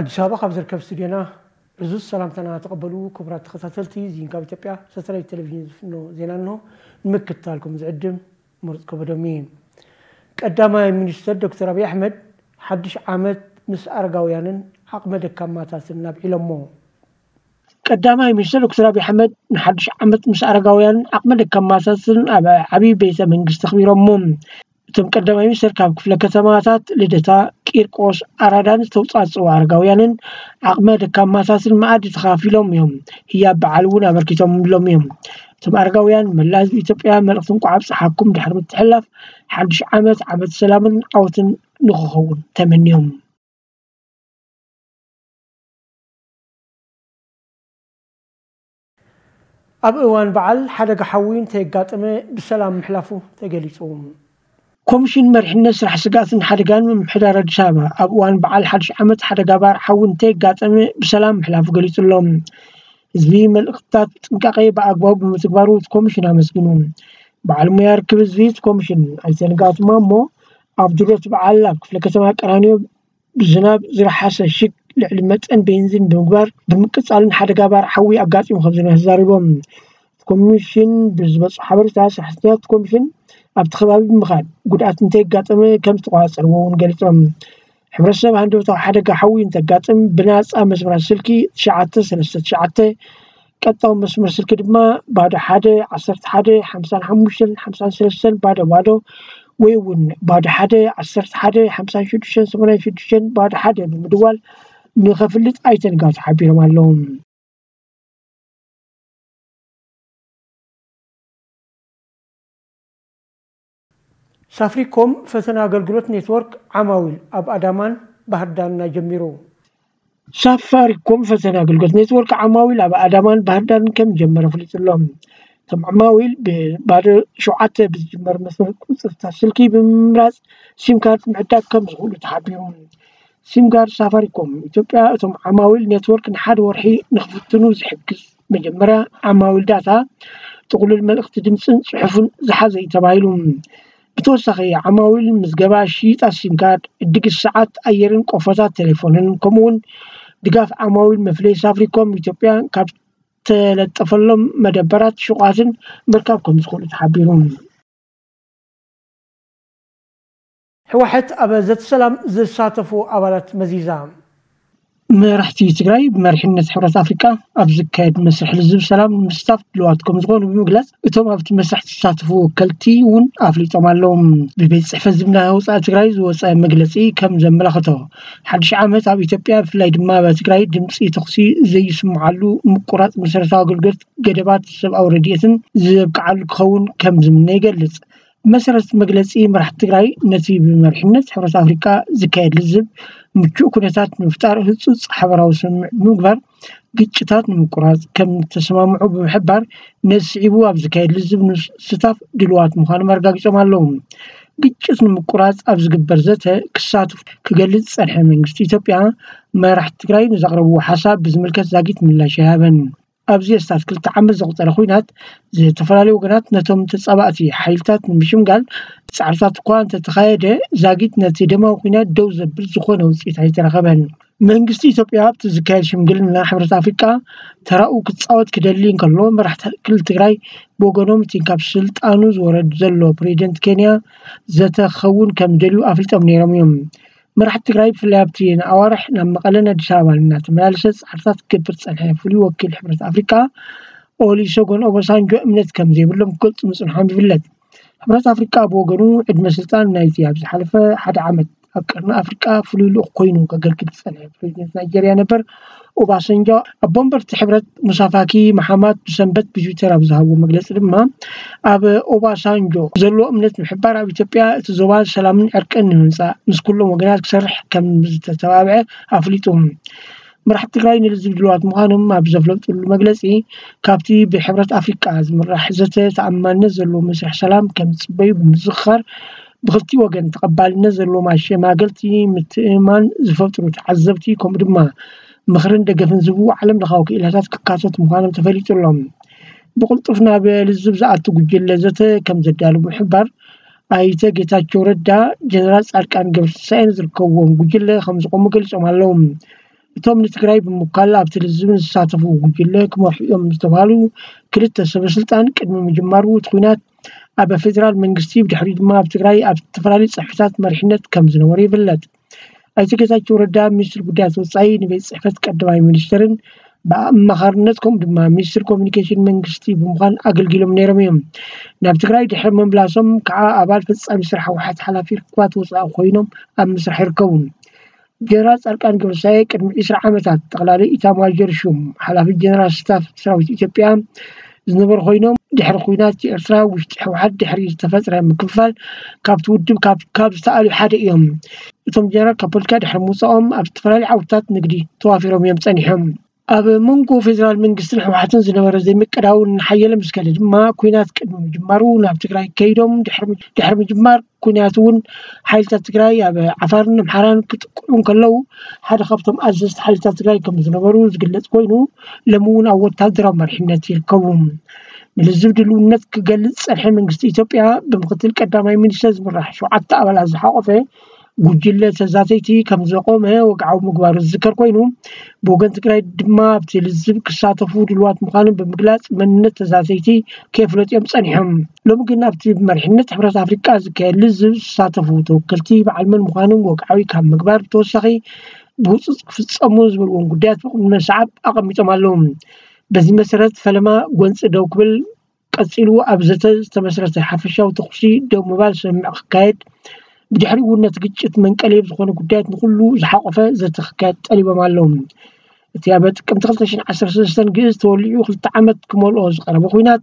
أدي سابقا بزركب سرينا رزو السلام تنا تقبلو كبرات خصاصلتي زين كابي تبيع سترية تلفزيون فنو زين أنه مكت لكم زعدم مرض كبرومين قدام المينيستر دكتور أبي أحمد حدش عمد مس أرقاويان عقمد كما تاسلنا بإلمو قدام المينيستر دكتور أبي أحمد حدش عمد مس أرقاويان عقمد كما تاسلنا أبي بيسا من قستخبير أمم تم كردم أي مشترك كفلة كتماتات لدتا كيركوس أرادان توتات سوار قويان عقمد كماتات المعادي تخافي لهم يوم هي بعلونا بركتهم لهم يوم تم أرقويان من لازم يتبقى من أخذن قعب صحاكم دحرم التحلف حدش عمت عمت سلاما قوتن نخخون تمن يوم أبو إيوان بعل حدق حوين تيقاتمي بسلام محلفو تيقاليتوهم كومشين مرح الناس راح سقاطن حرقان من حدا رجسابا أبوان بعال حرش عمد حدا قبار حاون تيك قاتم بسلام حلاف قليت اللهم زبي من الاقتات تنقاقي بأقواب متقبارو تكومشين همسقنون بعال ميار كبز فيت كومشين عزيان قاتم مو عبدالوت بعال لك فلك كرانيو بزناب زرح حاسا شك لعلمت أن بينزين بمقبار بمكت على حدا قبار حوي أقاتم خمزين هزاري بوم كومشين بزبط حبرتها سحسنات كومشين ኣብቲ ከባቢ ብምኻድ ጉድኣት እንተይጋጠመ ከም ዝተቋፀርዎ እውን ገሊፆም ሕብረተሰብ ሃንደበታዊ ሓደጋ ሓዊ እንተጋጥም ብናፃ መስመራት ስልኪ ትሽዓተ ሰለስተ ትሽዓተ ቀጥታዊ መስመር ስልኪ ድማ ባዶ ሓደ ዓሰርተ ሓደ ሓምሳን ሓሙሽተን ሓምሳን ሰለስተን ባዶ ባዶ ወይ እውን ባዶ ሓደ ዓሰርተ ሓደ ሓምሳን ሽዱሽተን ሰማንያን ሽዱሽተን ባዶ ሓደ ብምድዋል ንኸፍልጥ ኣይተንጋቱ ሓቢሮም ኣለዎም ሳፍሪኮም ፈተና አገልግሎት ኔትወርክ ዓማዊል ኣብ ኣዳማን ባህርዳርና ጀሚሩ ሳፋሪኮም ፈተና አገልግሎት ኔትወርክ ዓማዊል ኣብ ኣዳማን ባህርዳርን ከም ጀመረ ፍሊጡ ኣሎም እቶም ዓማዊል ብባደ ሸውዓተ ብዝጅመር መስመር ቁፅርታት ስልኪ ብምምራፅ ሲምካርድ ምዕዳግ ከም ዝኽእሉ ተሓቢሩ ሲምካርድ ሳፋሪኮም ኢትዮጵያ እቶም ዓማዊል ኔትወርክ ንሓደ ወርሒ ንክፍትኑ ዝሕግዝ መጀመርያ ዓማዊል ዳታ ጥቕሉል መልእኽቲ ድምፅን ፅሑፍን ዝሓዘ እዩ ተባሂሉ ብተወሳኺ ዓማዊል ምዝገባ ሽይጣት ሲምካድ እድግስ ሰዓት ኣየርን ቆፎታት ቴሌፎንን ከምኡውን ድጋፍ ዓማዊል መፍለይ ሳፍሪኮም ኢትዮጵያ ካብ ተለጠፈሎም መደበራት ሽቋትን ምርካብ ከም ዝኽእሉ ተሓቢሩ ሕወሓት ኣብ ዘተሰላም ዝሳተፉ ኣባላት መዚዛ مرحتي تقراي بمرحلة حورة أفريقيا أبزك هاد مسرح الزب سلام مستفد لواتكم زغون بمقلس وتوم أفت مسرح تستاتفو كالتي ون أفلي طمالهم ببيت صحفة زبنا وصع تقراي وصع مقلسي كم زمن لخطو حدش عامت عبي تبيا في ليد ما بتقراي دمسي تخصي زي سمعلو مقرات مسرح تاقل قرت قدبات سب أو رديتن زيب كعال كون كم زمن نيقلت مسرس مجلسي مرح تقرأي نتي بمرحمنة حرس أفريكا زكاية لزب مجو كنتات مفتار هلسوس حبر وسمع مقبر قتشتات مقراز كم تسمام عب محبر نسعبوا بزكايد لزب نستاف دلوات مخان مرقاق سمالهم قتشت مقراز أبزق برزته كسات كقلت سرح من قستيتوبيا مرح تقرأي نزغربو حساب بزملكة زاقيت من لا شهابن ኣብዚስታት ክልተ ዓመት ዘቑፀረ ኩናት ዝተፈላለዩ ወገናት ነቶም ተፃባእቲ ሓይልታት ንምሽምጋል ፃዕርታት እኳ እንተተኻየደ ዛጊት ነቲ ደማዊ ኩናት ደው ዘብል ዝኾነ ውፅኢት ኣይተረኸበን መንግስቲ ኢትዮጵያ ኣብቲ ዝካየድ ሽምግልና ሕብረት ኣፍሪቃ ተራኡ ክፃወት ክደሊ እንከሎ መራሕቲ ክልል ትግራይ ብወገኖም እቲ ካብ ስልጣኑ ዝወረድ ዘሎ ፕሬዚደንት ኬንያ ዘተኸውን ከም ደልዩ ኣፍሊጦም ነይሮም እዮም مرحت غايب في الابتين اوارح لما قلنا جساوال الناس مالسس عرضات كبر صالحين فلي وكيل حبرة افريكا اولي شغون او بسان جو امنت كم زي بلوم قلت مصنحان بفلت حبرة افريكا بوغنو عد مسلطان نايتي ابزي حلفة حد عمد أب كرنا أفريقيا فلولو قوينو كغل كبت سنة فريدنس نيجيريا نبر وباسنجا أبومبر تحبرت مسافاكي محمد بسنبت بجوتر أبو زهو مجلس رما أب أوباسنجا زلو أمنت محبار أبو تبيا تزوال سلام أركن نمسا مسكولو مغنات كسرح كم تتوابع أفليتهم مرح تقرأي نلزم دلوات مغانم ما بزفلو تقول مجلسي كابتي بحبرة أفريقيا مرح زتة تعمل نزلو مسيح سلام كم تسبيب مزخر ብክልቲ ወገን ተቐባልነት ዘለዎ ማሸማገልቲ ምትእማን ዝፈጥሩ ተዓዘብቲ ከምኡ ድማ ምኽርን ደገፍን ዝህቡ ዓለም ለኻዊ ክእለታት ክካተት ምዃኖም ተፈሊጡ ኣሎም ብቁልጡፍ ናብ ልዝብ ዝኣቱ ጉጅለ ዘተ ከም ዘዳሉ ብምሕባር ኣይተ ጌታቸው ረዳ ጀነራል ፃድቃን ገብረትንሳኤን ዝርከብዎም ጉጅለ ከም ዝቆሙ ገሊፆም ኣለው እቶም ንትግራይ ብምካል ኣብቲ ልዝብን ዝሳተፉ ጉጅለ ክመርሑ እዮም ዝተባሃሉ ክልተ ሰበስልጣን ቅድሚ ምጅማሩ እቲ ኩናት ኣብ ፌደራል መንግስቲ ብድሕሪ ድማ ኣብ ትግራይ ኣብ ዝተፈላለዩ ፅሕፈታት መሪሕነት ከም ዝነበሩ ይፍለጥ ኣይተ ጌታቸው ረዳ ሚኒስትር ጉዳያት ወፃኢ ንቤት ፅሕፈት ቀዳማይ ሚኒስትርን ብኣማኻርነት ከምኡ ድማ ሚኒስትር ኮሚኒኬሽን መንግስቲ ብምዃን ኣገልጊሎም ነይሮም እዮም ናብ ትግራይ ድሕሪ ምምላሶም ከዓ ኣባል ፈፃሚ ስራሕ ሕወሓት ሓላፊ ርክባት ወፃኢ ኮይኖም ኣብ ምስራሕ ይርከቡ ጀነራል ፃድቃን ገብረሳኤ ቅድሚ 20 ዓመታት ጠቕላሊ ኢታማዦር ሹም ሓላፊ ጀነራል ስታፍ ሰራዊት ኢትዮጵያ زنبر خوينوم دحر خوينات تي إرسرا ويتحو حد دحر يستفزر هم كفال كاب تودم كاب كاب سألو حد إيوم إثم جارا كابولكا دحر موسى أم أبتفلال عوتات نقدي توافرهم يمسانيهم أب منكو فيدرال من قصر حواتن زنا ورا زي مكراون حيل مسكال ما كونات جمارون أب تقرأ كيدوم دحرم دحرم جمار كوناتون حيل تقرأ أب عفارن محران كون كلو حد خبطم أزست حيل تقرأ كم زنا ورا زقلت كونو لمون أو تدرى مرحنة الكوم من الزود اللي نت كجلس الحين من قصر إثيوبيا بمقتل كدا ما يمين شذ مرح شو عطى أول أزحافه ጉጅለ ተዛዘይቲ ከም ዘቆመ ወግዓዊ ምግባር ዝዝከር ኮይኑ ብወገን ትግራይ ድማ ኣብቲ ልዝብ ክሳተፉ ድልዋት ምዃኑን ብምግላፅ መንነት ተዛዘይቲ ከየፍለጥ እዮም ፀኒሖም ሎሚ ግን ኣብቲ መርሕነት ሕብረት ኣፍሪቃ ዝካየድ ልዝብ ዝሳተፉ ተወከልቲ በዓል መን ምዃኖም ወግዓዊ ካብ ምግባር ብተወሳኺ ብውፅፅ ክፍፀሙ ዝበልዎም ጉዳያት ብቕድመ ሰዓብ ኣቐሚጦም ኣለዉ በዚ መሰረት ፈለማ ጎንፂ ደው ክብል ቀፂሉ ኣብ ዘተ ዝተመስረተ ሓፈሻዊ ተኩሲ ደው ምባል ስምዕ ክካየድ بدحري ونت قشت من قليب زخون قدات نخلو زحقفة زتخكات قليبا معلوم تيابت كم تخلتشين عشر سنسان قيز توليو خلت عمد كمولو زقر بخوينات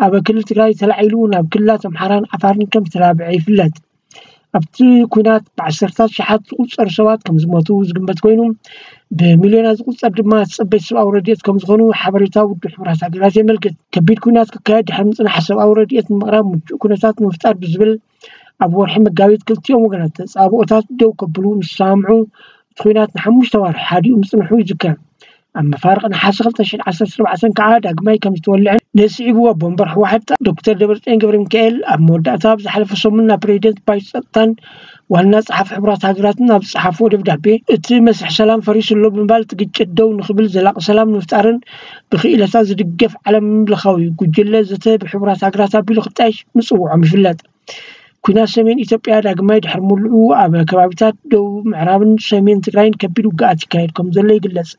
أبا كل تقلاي تلعيلون أبا كلا تمحران عفارن كم تلابعي فلات أبتي كوينات بعشرتات شحات قلت أرسوات كم زموتو زقمت كوينو بمليونات قلت أبد ما تسبت سوا أورديت كم زخونو حبريتا ودو حمراتا قلاتي ملكت كبير كوينات كاكاد حمزنا حسب أورديت مغرام مجو كوينات مفتار بزبل أبو رحمة قاويت كلتي يوم وقلت أبو أتات دو كبلو مسامعو تخوينات نحمو مستوار حادي ومسنحو يزكا أما فارق أنا حاسق التشين عسل سرب عسل كعاد أقماي كم تولع نسي إبوا بومبر واحد دكتور دبرت إنجبر مكيل أمو دا تاب زحل فصومنا بريدنت باي سلطان وهلنا صحف عبرات هاجراتنا بصحف ودب دابي إتري مسح سلام فريس اللوب مبال تقيد جدو نخبل زلاق سلام نفتارن بخي إلا تاز دقف على مبلخاوي قجلة زتي بحبرات هاجراتها بلغتاش مصوع مفلات كنا سمين إثيوبيا رغمي دحر ملؤو أبا كبابتات دو معرابن سمين تقرين كبيرو قاتي كايركم زلي قلس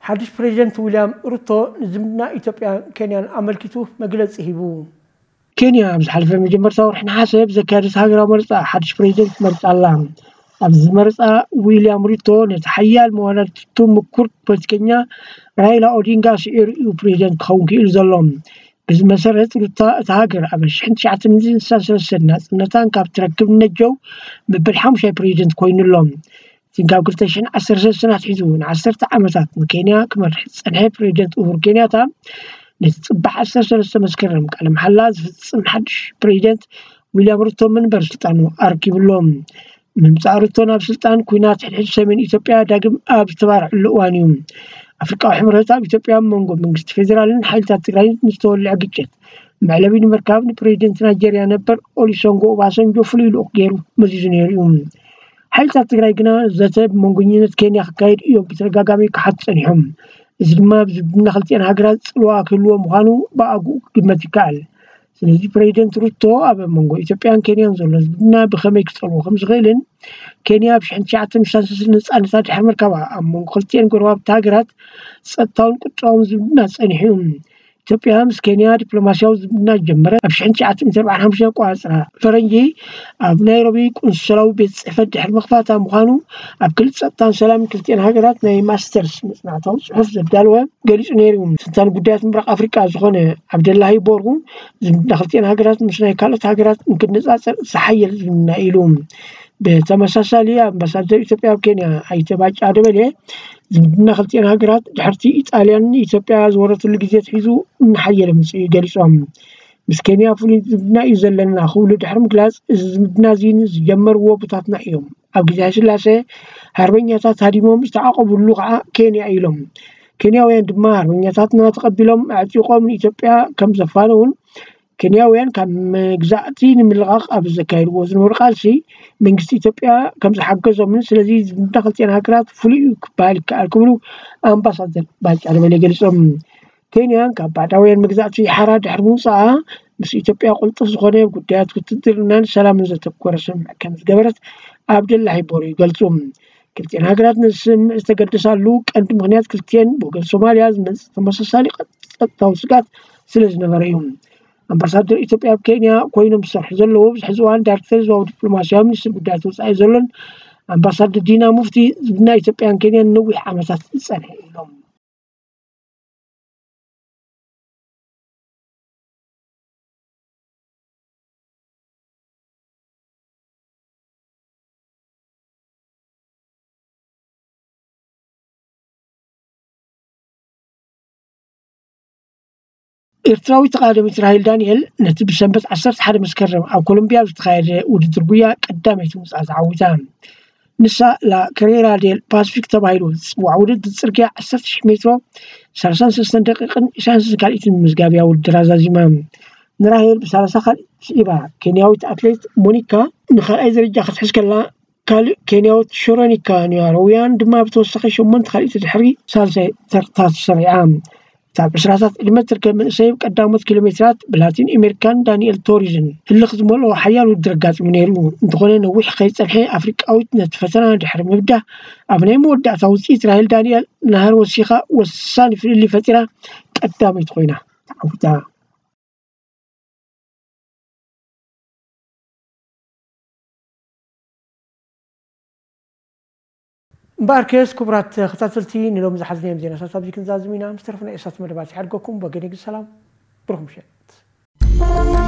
حدش بريجنت ويليام روتو نزمنا إثيوبيا كينيان أمل كتوف مجلس هيبوم ኬንያ ኣብ ዝሓለፈ መጀመርታ ወርሒ ንሓሰብ ዘካየደት ሃገራዊ መርፃ ሓድሽ ፕሬዚደንት ትመርፅ ኣላ ኣብዚ መርፃ ዊልያም ሪቶ ነቲ ሓያል መዋናድቱ ምኩር ፖለቲከኛ ራይላ ኦዲንጋ ስዒሩ እዩ ፕሬዚደንት ክኸውን ክኢሉ ዘሎ በዚ መሰረት ሩታ እቲ ሃገር ኣብ 1963 ናፅነታን ካብ ትረክብ ነጀው መበል ሓሙሻይ ፕሬዚደንት ኮይኑ ኣሎ እቲ ካብ 213 ኣትሒዙ ን1ሰተ ዓመታት ንኬንያ ክመርሕ ዝፀንሐ ፕሬዚደንት እሁር ኬንያታ ነቲ ንፅባሕ 13 መስከረም ቃል መሓላ ዝፍፅም ሓድሽ ፕሬዚደንት ዊልያም ርቶ መንበር ስልጣኑ ኣርኪብሎም ምምፃእ ርቶ ናብ ስልጣን ኩናት ሕድሕድ ሰሜን ኢትዮጵያ ዳግም ኣብ ዝተባርዕሉ እዋን እዩ ኣፍሪቃዊ ሕምረት ኣብ ኢትዮጵያ መንጎ መንግስቲ ፌደራልን ሓይልታት ትግራይ ንዝተወልዐ ግጭት መዕለቢ ንምርካብ ንፕሬዚደንት ናይጀርያ ነበር ኦሊሶንጎ ኦባሰንጆ ፍሉይ ልኡክ ገይሩ መዚዙ ነይሩ እዩ ሓይልታት ትግራይ ግና ዘተ ብመንጎኝነት ኬንያ ክካየድ እዮም ብተደጋጋሚ ክሓት ፀኒሖም እዚ ድማ ብናክልቲአን ሃገራት ፅልዋ ክህልዎ ምዃኑ ብኣግኡ ክግመት ይከኣል ስለዚ ፕሬዚደንት ሩቶ ኣብ መንጎ ኢትዮጵያን ኬንያን ዘሎ ዝምድና ብከመይ ክፀልዎ ከም ዝኽእልን ኬንያ ኣብ 1963 ነፃነታ ድሕሪ ምርካባ ኣብ መንጎ ክልቲአን ጎረባብቲ ሃገራት ፀጥታውን ቁጠባውን ዝምድና ፀኒሑ እዩ ኢትዮጵያ ምስ ኬንያ ዲፕሎማስያዊ ዝምድና ጀመረ ኣብ 945 ቋፅራ ፈረንጂ ኣብ ናይሮቢ ቁንስላዊ ቤት ፅሕፈት ድሕሪ ምኽፋታ ምዃኑ ኣብ ክልል ፀጥታን ሰላም ክልቲአን ሃገራት ናይ ማስተርስ መፅናዕታዊ ፅሑፍ ዘዳልወ ገሊፁ ነይሩ ስልጣን ጉዳያት ምብራቅ ኣፍሪቃ ዝኾነ ዓብደላሂ ቦርጉ ዝምድና ክልቲአን ሃገራት ምስ ናይ ካልኦት ሃገራት ንክነፃፀር ዝሓየል ዝምድና ኢሉ ብተመሳሳሊ ኣምባሳደር ኢትዮጵያ ኣብ ኬንያ ኣይተ ባጫ ደበለ زبدنا خلتين هاقرات دحرتي إتاليان إتابيا زورتو اللي قزيت حيزو نحيي لمسي قاليسو عم بس كينيا فولي زبدنا إزلنا خولو دحر مكلاس زبدنا زين زيامر وو بتاتنا إيوم أو قزيها سلاسي هربين ياتات هاديمو مستعاقو باللغة كينيا إيلوم كينيا وين دمار وين ياتاتنا تقبلوم أعتيقو من إتابيا كم زفانون ኬንያውያን ካብ መግዛእቲ ንምልቃቕ ኣብ ዘካይድዎ ዝነበሩ ቃልሲ መንግስቲ ኢትዮጵያ ከም ዝሓገዞምን ስለዚ እንዳክልፅአን ሃገራት ፍሉይ እዩ ክበሃል ይከኣል ክብሉ ኣምባሳደር ባልጫ ደበለ ገሊፆም ኬንያ ካብ ባዕዳውያን መግዛእቲ ሓራ ድሕሪ ምውፃኣ ምስ ኢትዮጵያ ቁልጡፍ ዝኾነ ጉዳያት ውትድርናን ሰላምን ዘተኮረ ስምዕ ከም ዝገበረት ኣብ ደላሒ ቦሩ ይገልፁ ክልቲአን ሃገራት ንስምዕ ዝተገደሳሉ ቀንዲ ምክንያት ክልቲአን ብወገን ሶማልያ ዝመፅእ ተመሳሳሊ ቀጥታዊ ስጋት ስለ ዝነበረ እዩ ኣምባሳደር ኢትዮጵያ ኣብ ኬንያ ኮይኖም ዝሰርሑ ዘለዉ ብዝሕዚ እዋን ዳይረክተር ዞባ ዲፕሎማስያዊ ሚኒስትር ጉዳያት ወፃኢ ዘሎን ኣምባሳደር ዲና ሙፍቲ ናይ ኢትዮጵያን ኬንያን ነዊሕ ዓመታት ዝፀንሐ ኢሎም إرتاوي تقارب إسرائيل دانيال نتب شنبت عشرة حد مسكرم أو كولومبيا تقارب ودربويا قدامي تونس أزعوزان نسا لا كريرا ديال باسفيك تبايروز وعودة تسرقيا عشرة شميتو سلسان سلسان دقيقا شان سلسان إتن مزقابيا ودرازا زمام نراهيل بسلسة خال إبا كينياوي تأتليت مونيكا نخال أي درجة خطحش كلا كال كينياوي تشورانيكا نيارويان دما بتوسخي شمان تخال إتن حري سلسة ترتاس سريعام ساب سرعت المتر كم سيف قدامت كيلومترات بلاتين امريكان دانيال توريزن اللي خدموا له حيال ودرجات من يلو دخلنا نوح خيط الحي افريك اوت نت فترة دحر مبدا ابني مودع توت اسرائيل دانيال نهار وسيخه وسان في اللي فتره قدامت خوينا عفوا مباركس كبرات خطاتلتي نلوم زحلتني مزينا ساتاب ديك مسترفنا إسات مرباتي حرقكم بقنيق السلام بروكم شئت